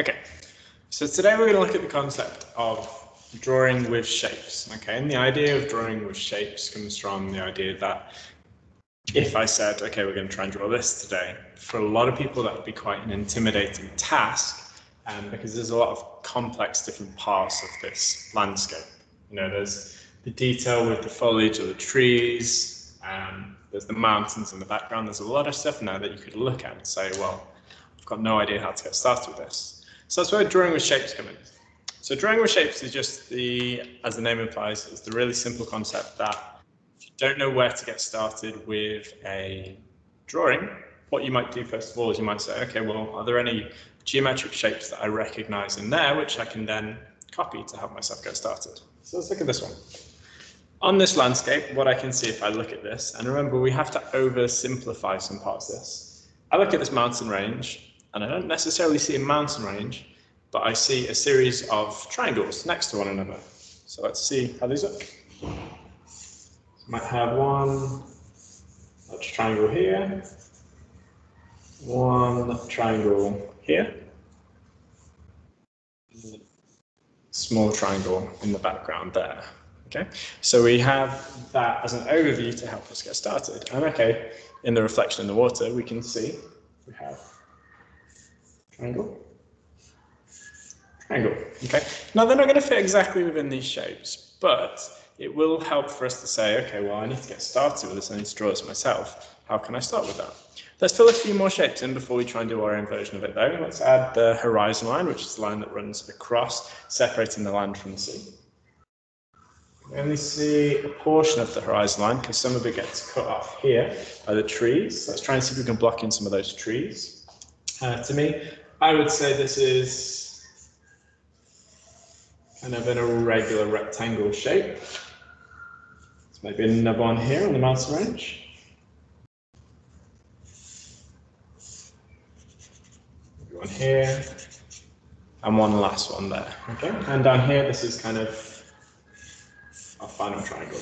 Okay, so today we're going to look at the concept of drawing with shapes. Okay, and the idea of drawing with shapes comes from the idea that if I said, okay, we're going to try and draw this today, for a lot of people that would be quite an intimidating task um, because there's a lot of complex different parts of this landscape. You know, there's the detail with the foliage of the trees, um, there's the mountains in the background, there's a lot of stuff now that you could look at and say, well, I've got no idea how to get started with this. So that's where drawing with shapes come in. So drawing with shapes is just the, as the name implies, it's the really simple concept that if you don't know where to get started with a drawing, what you might do first of all is you might say, okay, well, are there any geometric shapes that I recognize in there, which I can then copy to help myself get started. So let's look at this one. On this landscape, what I can see if I look at this, and remember we have to oversimplify some parts of this. I look at this mountain range, and I don't necessarily see a mountain range, but I see a series of triangles next to one another. So let's see how these look. Might have one large triangle here, one triangle here, small triangle in the background there. Okay, so we have that as an overview to help us get started. And okay, in the reflection in the water, we can see we have triangle, angle. Okay, now they're not going to fit exactly within these shapes, but it will help for us to say, okay, well, I need to get started with this. I need to draw this myself. How can I start with that? Let's fill a few more shapes in before we try and do our own version of it though. Let's add the horizon line, which is the line that runs across, separating the land from the sea. We only see a portion of the horizon line because some of it gets cut off here by the trees. Let's try and see if we can block in some of those trees. Uh, to me, I would say this is kind of an irregular rectangle shape. It's maybe another one here on the mountain range. one here, and one last one there. Okay, and down here, this is kind of our final triangle.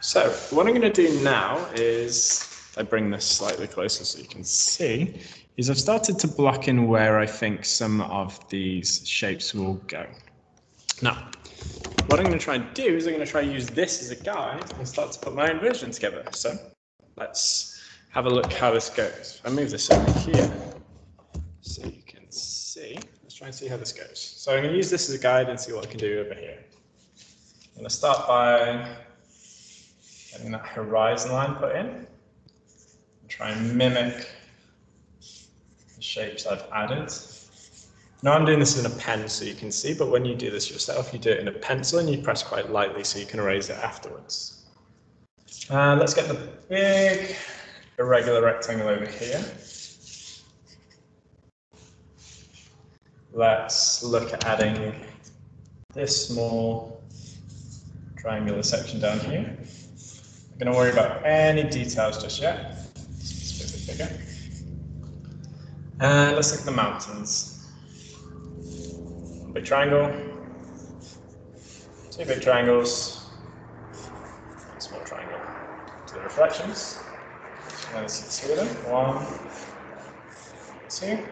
So what I'm going to do now is, I bring this slightly closer so you can see, is I've started to block in where I think some of these shapes will go. Now, what I'm going to try and do is I'm going to try and use this as a guide and start to put my own version together. So let's have a look how this goes. I move this over here so you can see. Let's try and see how this goes. So I'm going to use this as a guide and see what I can do over here. I'm going to start by getting that horizon line put in. Try and mimic shapes I've added. Now I'm doing this in a pen so you can see, but when you do this yourself, you do it in a pencil and you press quite lightly so you can erase it afterwards. And let's get the big irregular rectangle over here. let's look at adding this small triangular section down here. I'm going to worry about any details just yet. A bit bigger. And let's look at the mountains. Big triangle, two big triangles, small triangle. To the reflections. let's see two of them. One, two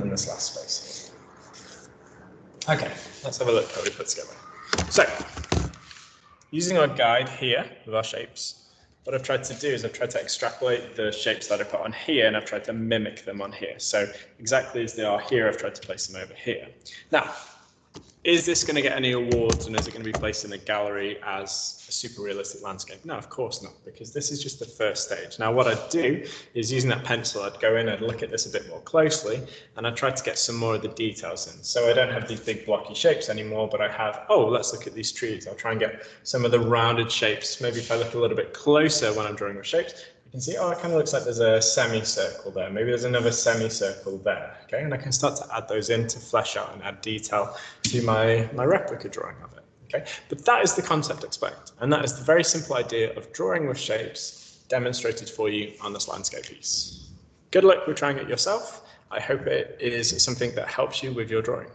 in this last space. Okay, let's have a look how we put together. So, using our guide here with our shapes, what I've tried to do is I've tried to extrapolate the shapes that I put on here and I've tried to mimic them on here. So exactly as they are here, I've tried to place them over here. Now, is this going to get any awards and is it going to be placed in a gallery as a super realistic landscape? No, of course not, because this is just the first stage. Now, what I'd do is using that pencil, I'd go in and look at this a bit more closely and I'd try to get some more of the details in. So I don't have these big blocky shapes anymore, but I have, oh, let's look at these trees. I'll try and get some of the rounded shapes. Maybe if I look a little bit closer when I'm drawing the shapes, can see, oh, it kind of looks like there's a semicircle there. Maybe there's another semicircle there. Okay, and I can start to add those in to flesh out and add detail to my, my replica drawing of it. Okay, but that is the concept expect, and that is the very simple idea of drawing with shapes demonstrated for you on this landscape piece. Good luck with trying it yourself. I hope it is something that helps you with your drawing.